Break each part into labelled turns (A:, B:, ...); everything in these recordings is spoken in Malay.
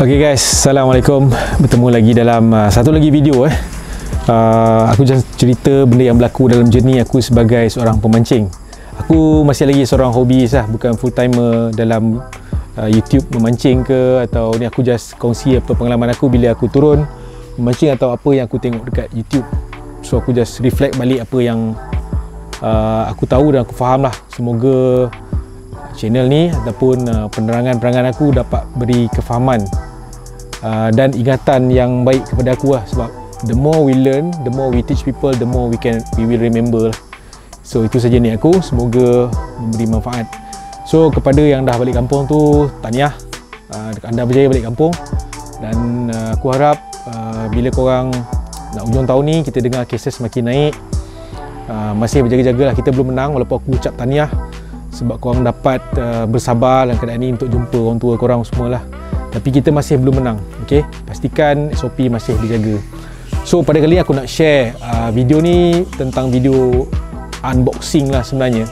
A: Okay guys, Assalamualaikum. Bertemu lagi dalam uh, satu lagi video eh. Uh, Aku just cerita benda yang berlaku dalam journey aku sebagai seorang pemancing. Aku masih lagi seorang hobis lah Bukan full timer dalam uh, YouTube memancing ke Atau ni aku just kongsi apa pengalaman aku bila aku turun Memancing atau apa yang aku tengok dekat YouTube. So aku just reflect balik apa yang uh, aku tahu dan aku faham lah. Semoga channel ni ataupun uh, penerangan-penerangan aku dapat beri kefahaman uh, dan ingatan yang baik kepada aku lah sebab the more we learn the more we teach people the more we can we will remember lah. so itu saja ni aku. Semoga memberi manfaat. So kepada yang dah balik kampung tu tahniah. Uh, anda berjaya balik kampung. Dan uh, aku harap uh, bila korang nak ujung tahun ni kita dengar cases semakin naik. Uh, masih berjaga-jaga lah. Kita belum menang walaupun aku ucap tahniah. Sebab korang dapat uh, bersabar dalam keadaan ni untuk jumpa orang tua korang semua lah tapi kita masih belum menang okay? pastikan SOP masih dijaga. So pada kali ni aku nak share uh, video ni tentang video unboxing lah sebenarnya.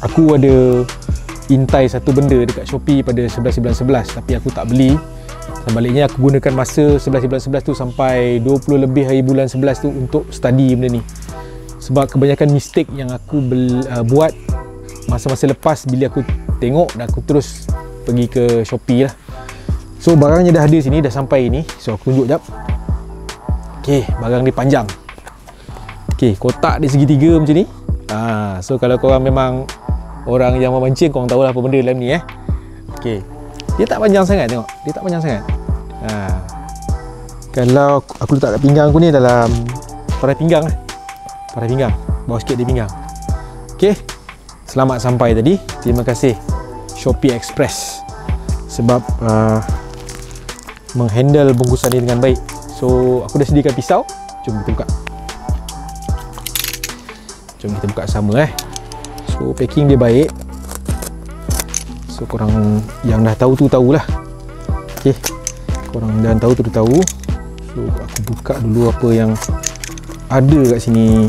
A: Aku ada intai satu benda dekat Shopee pada 11.11.11 tapi aku tak beli. Sebaliknya aku gunakan masa 11.11.11 tu sampai 20 lebih hari bulan 11 tu untuk study benda ni. Sebab kebanyakan mistake yang aku bel, uh, buat masa-masa lepas bila aku tengok dan aku terus pergi ke Shopee lah So barangnya dah ada sini, dah sampai ni So aku tunjuk jap. Okay, barang ni panjang. Okay, kotak dia segitiga macam ni. Ha, So kalau korang memang orang yang memancing Korang tahulah apa benda dalam ni eh. Okay, dia tak panjang sangat tengok. Dia tak panjang sangat. Ha. Kalau aku letak kat pinggang aku ni dalam Parai pinggang lah Parai pinggang, bawah sikit dia pinggang. Okay, selamat sampai tadi. Terima kasih. Shopee Express. Sebab uh, menghandle bungkusan ni dengan baik. So aku dah sediakan pisau. Jom kita buka. Jom kita buka sama eh. So packing dia baik. So korang yang dah tahu tu tahulah. Ok korang dah tahu tu tahu. So aku buka dulu apa yang ada kat sini.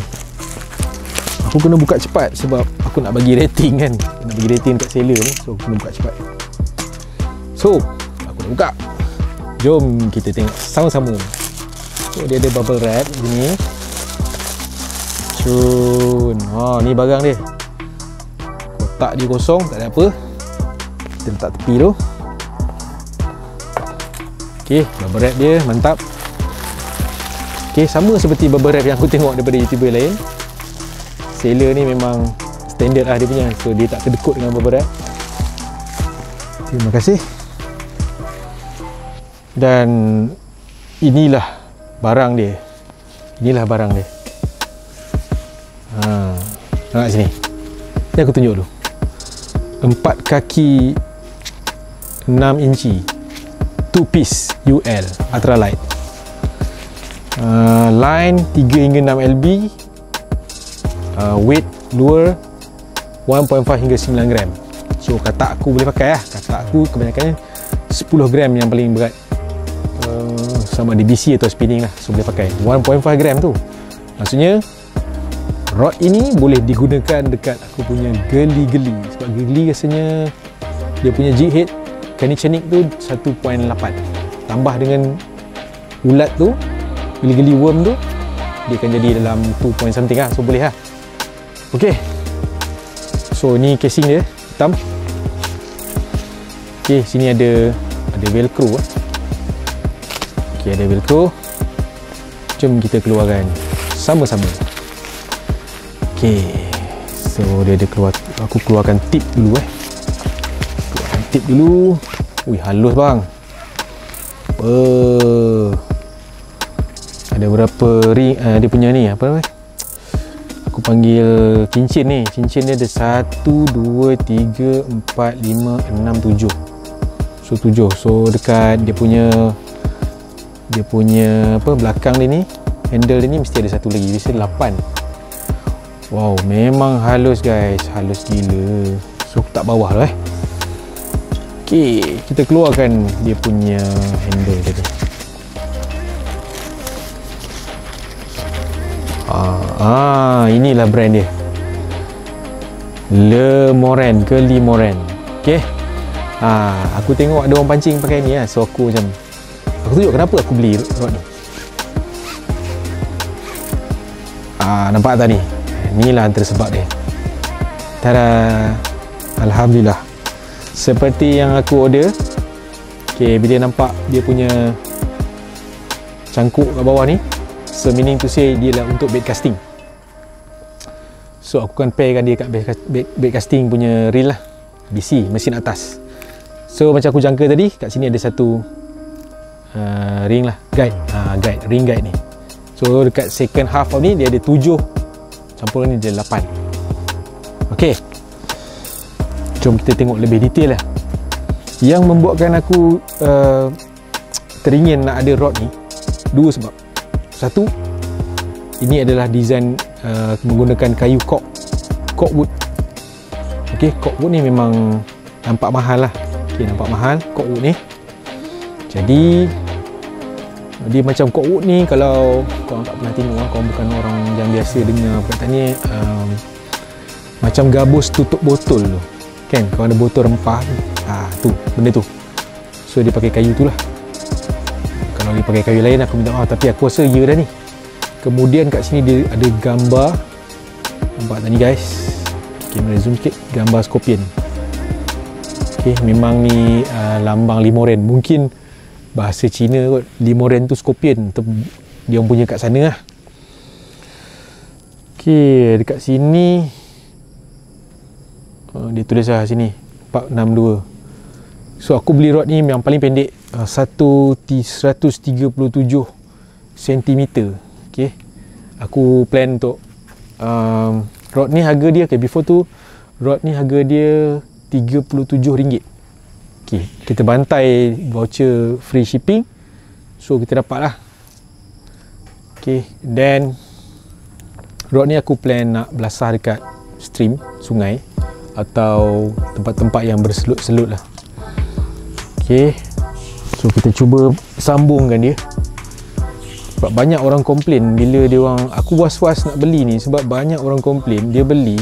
A: Aku kena buka cepat sebab aku nak bagi rating kan? Nak bagi rating dekat seller ni. So aku kena buka cepat. So aku nak buka Jom kita tengok sama-sama. So, Dia ada bubble wrap ni Cun. Ha, Ni barang dia. Kotak dia kosong Tak ada apa. Kita letak tepi tu. Ok Bubble wrap dia Mantap. Ok Sama seperti bubble wrap yang aku tengok Daripada youtuber lain. Sailor ni memang Standard lah dia punya. So dia tak kedekut dengan bubble wrap. Terima kasih dan inilah barang dia. Inilah barang dia. Ha, tengok sini. Ni aku tunjuk dulu. Empat kaki 6 inci. 2 piece UL ultralight. Uh, line 3 hingga 6 LB uh, weight lure 1.5 hingga 9 gram. So kata aku boleh pakai lah. Kata aku kebanyakannya 10 gram yang paling berat sama di BC atau spinning lah. So boleh pakai. 1.5 gram tu. Maksudnya rod ini boleh digunakan dekat aku punya geli-geli. Sebab geli rasanya dia punya jig head kanichenik tu 1.8 tambah dengan ulat tu geli-geli worm tu dia akan jadi dalam 2 point something lah. So boleh lah. Ok so ni casing dia. Hitam. Ok sini ada ada velcro. lah ok ada velcro jom kita keluarkan sama-sama. Ok so dia ada keluar aku keluarkan tip dulu eh. Keluarkan tip dulu. Wih halus bang. Apa? Ada berapa ring uh, dia punya ni apa nama aku panggil cincin ni. Cincin dia ada 1 2 3 4 5 6 7 so 7 so dekat dia punya dia punya apa belakang dia ni handle dia ni mesti ada satu lagi. Biasa 8 wow memang halus guys. Halus gila. So tak bawah lah eh. Ok kita keluarkan dia punya handle tadi ah, ah inilah brand dia. Le Moren ke Moren ok ha, aku tengok ada orang pancing pakai ni lah so aku macam aku tunjuk kenapa aku beli rod ni ha, nampak tak ni? Ni lah antara sebab dia. Tada. Alhamdulillah. Seperti yang aku order ok bila nampak dia punya cangkuk kat bawah ni so meaning to say dia lah untuk bed casting. So aku akan pairkan dia kat bed casting punya reel lah. BC mesin atas. So macam aku jangka tadi kat sini ada satu uh, ring lah. Guide. Uh, guide. Ring guide ni. So dekat second half of ni dia ada tujuh. Campur ni dia lapan. Ok jom kita tengok lebih detail lah. Yang membuatkan aku uh, teringin nak ada rod ni dua sebab. Satu ini adalah design uh, menggunakan kayu cork. Cork wood. Ok cork wood ni memang nampak mahal lah. Ok nampak mahal cork wood ni. Jadi dia macam cork wood ni kalau korang tak pernah tengok lah, korang bukan orang yang biasa dengar perkataan ni um, macam gabus tutup botol tu kan? Kalau ada botol rempah ah ha, tu benda tu. So dia pakai kayu tu lah. Kalau dia pakai kayu lain aku minta maaf tapi aku rasa ya dah ni. Kemudian kat sini dia ada gambar. Nampak tak ni guys? Kamera zoom sikit. Gambar scorpion. Ok memang ni uh, lambang limoren mungkin bahasa Cina kot limoren tu scorpion dia punya kat sana lah. Ok dekat sini. Uh, dia tulis lah sini 462 so aku beli rod ni yang paling pendek uh, 137 cm ok aku plan untuk um, rod ni harga dia okay, before tu rod ni harga dia RM37 ok kita bantai voucher free shipping. So kita dapat lah ok then rod ni aku plan nak belasah dekat stream sungai atau tempat-tempat yang berselut-selut lah. Ok so kita cuba sambungkan dia. Sebab banyak orang komplain bila dia orang aku was-was nak beli ni sebab banyak orang komplain dia beli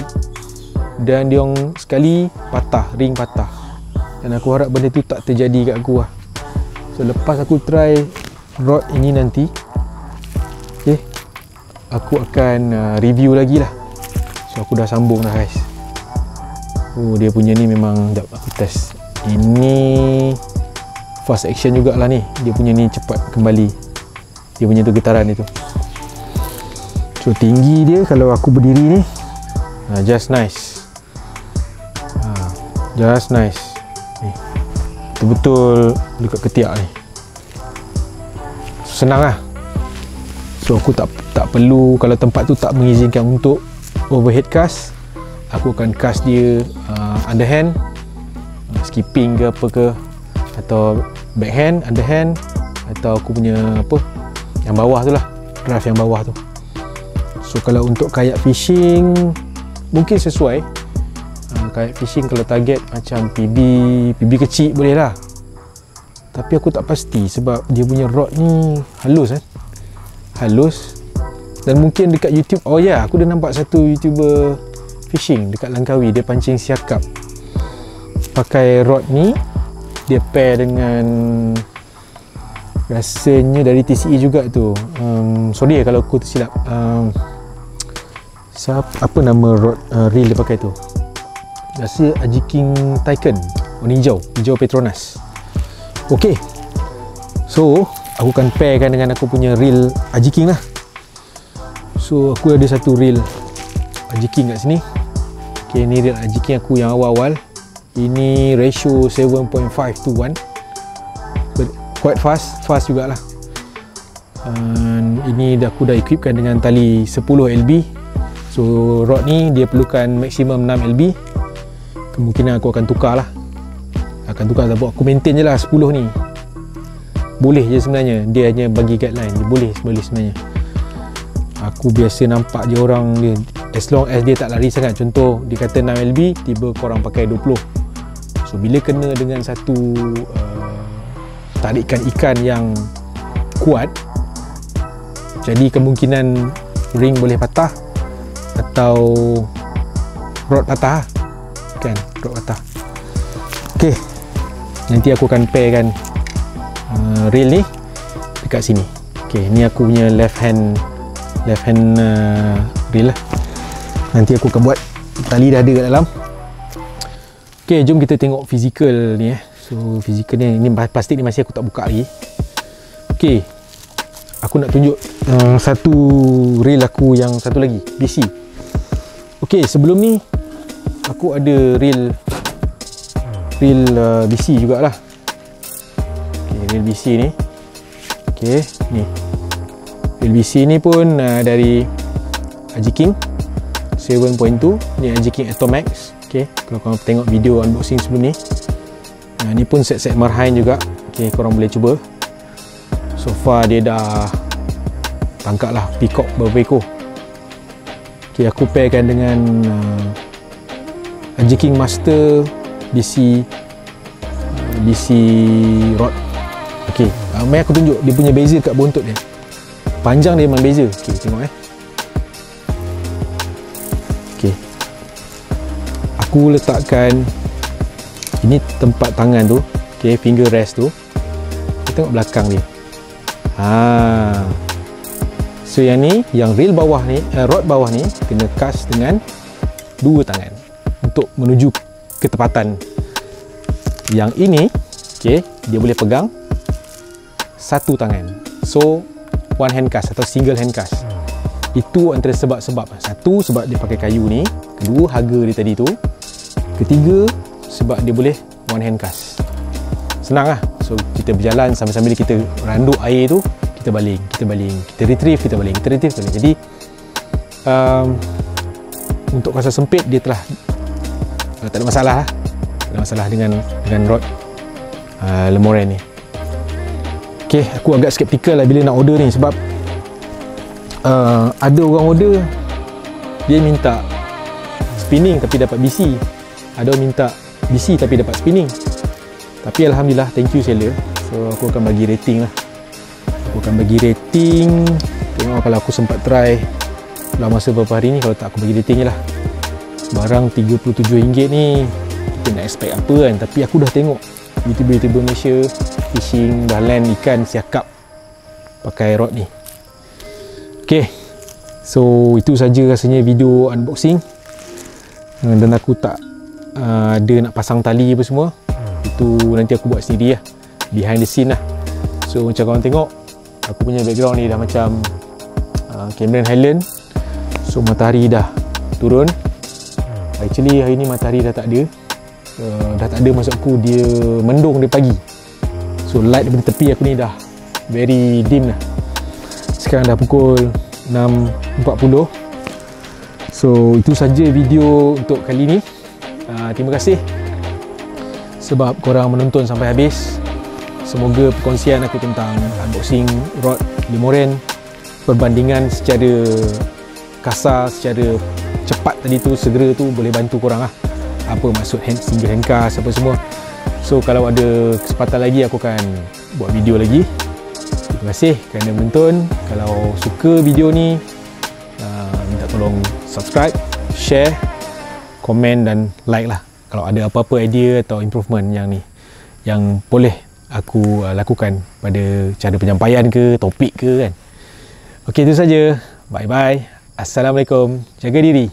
A: dan dia orang sekali patah ring patah dan aku harap benda tu tak terjadi kat aku lah. So lepas aku try rod ini nanti ok aku akan uh, review lagi lah. So aku dah sambung dah guys. Oh dia punya ni memang Sekejap aku test. Ini Fast action jugalah ni. Dia punya ni cepat kembali. Dia punya tu getaran dia tu. So tinggi dia Kalau aku berdiri ni. Uh, Just nice. Uh, Just nice. ni. Betul-betul Dekat ketiak ni. Senang lah. So aku tak tak perlu Kalau tempat tu tak mengizinkan untuk Overhead cast aku akan cast dia uh, underhand uh, skipping ke apa ke atau backhand underhand atau aku punya apa yang bawah tu lah drive yang bawah tu. So kalau untuk kayak fishing mungkin sesuai kayak fishing kalau target macam PB PB kecil boleh lah. Tapi aku tak pasti sebab dia punya rod ni halus kan halus. Dan mungkin dekat YouTube oh ya yeah, aku dah nampak satu YouTuber fishing dekat Langkawi. Dia pancing siakap. Pakai rod ni dia pair dengan rasanya dari TCE juga tu. Um, sorry kalau aku tersilap. Um, siapa, apa nama rod uh, reel dia pakai tu rasa Aji King Tycoon warna hijau hijau Petronas. Ok so aku akan pairkan dengan aku punya reel Aji King lah. So aku ada satu reel Aji King kat sini. Ok ni real Ajikin aku yang awal-awal. Ini ratio 7.5 to 1 But quite fast fast jugalah. And ini dah aku dah equipkan dengan tali 10 LB so rod ni dia perlukan maksimum 6 LB kemungkinan aku akan tukar lah akan tukar sebab aku maintain je lah 10 ni. Boleh je sebenarnya. Dia hanya bagi guideline. Dia boleh boleh sebenarnya. Aku biasa nampak je orang dia as long as dia tak lari sangat. Contoh dia kata 6LB tiba korang pakai 20 so bila kena dengan satu uh, tarikan ikan yang kuat jadi kemungkinan ring boleh patah atau rod patah kan rod patah ok nanti aku akan pairkan uh, rail ni dekat sini. Ok ni aku punya left hand left hand uh, rail lah. Nanti aku akan buat tali dada kat dalam. Ok jom kita tengok fizikal ni eh. So fizikal ni ni plastik ni masih aku tak buka lagi. Ok aku nak tunjuk uh, satu rail aku yang satu lagi BC ok sebelum ni aku ada rail rail uh, BC jugalah. Okay, rail BC ni. Ok ni. Rail BC ni pun uh, dari Haji King 7.2 ni Haji King Atomax. Ok kalau korang tengok video unboxing sebelum ni. Uh, ni pun set-set marhain juga. Ok korang boleh cuba. So far dia dah tangkap lah peacock beberapa ekor. Ok aku pairkan dengan uh, Haji King Master BC BC rod. Ok uh, mari aku tunjuk dia punya beza kat bontot dia. Panjang dia memang beza. Ok tengok eh. Ok aku letakkan ini tempat tangan tu ok finger rest tu. Kita tengok belakang dia ha. So yang ni yang reel bawah ni uh, rod bawah ni kena cast dengan dua tangan untuk menuju ketepatan. Yang ini okay, dia boleh pegang satu tangan. So one hand cast atau single hand cast. Itu antara sebab-sebab. Satu sebab dia pakai kayu ni. Kedua harga dia tadi tu. Ketiga sebab dia boleh one hand cast. Senang lah. So kita berjalan sambil-sambil kita randuk air tu kita baling kita baling. Kita retrieve kita baling kita retrieve kita baling. Jadi um, untuk kawasan sempit dia telah tak ada masalah. Lah ada masalah dengan dengan rod. Uh, Lemoren ni. Ok aku agak skeptikal lah bila nak order ni sebab uh, ada orang order dia minta spinning tapi dapat BC ada orang minta BC tapi dapat spinning. Tapi Alhamdulillah thank you seller. So aku akan bagi rating lah. Aku akan bagi rating. Tengok kalau aku sempat try dalam masa beberapa hari ni. Kalau tak aku bagi rating je lah barang RM37 ni kita nak expect apa kan? Tapi aku dah tengok youtuber-youtuber Malaysia fishing dah land ikan siakap pakai rod ni. Ok so itu saja rasanya video unboxing. Dan aku tak uh, ada nak pasang tali apa semua. Itu nanti aku buat sendiri lah. Behind the scene lah. So macam korang tengok aku punya background ni dah macam uh, Cameron Highland. So matahari dah turun actually hari ni matahari dah tak ada. Uh, dah tak ada maksud aku dia mendung dia pagi. So light daripada tepi aku ni dah very dim lah. Sekarang dah pukul 6.40 so itu saja video untuk kali ni. Uh, terima kasih. Sebab korang menonton sampai habis semoga perkongsian aku tentang unboxing rod Limoren perbandingan secara kasar secara cepat tadi tu segera tu boleh bantu korang lah. Apa maksud hand, single handcast apa semua. So kalau ada kesempatan lagi aku akan buat video lagi. Terima kasih kerana menonton. Kalau suka video ni uh, minta tolong subscribe share komen dan like lah. Kalau ada apa-apa idea atau improvement yang ni yang boleh aku uh, lakukan pada cara penyampaian ke topik ke kan. Ok itu saja. Bye bye Assalamualaikum. Jaga diri.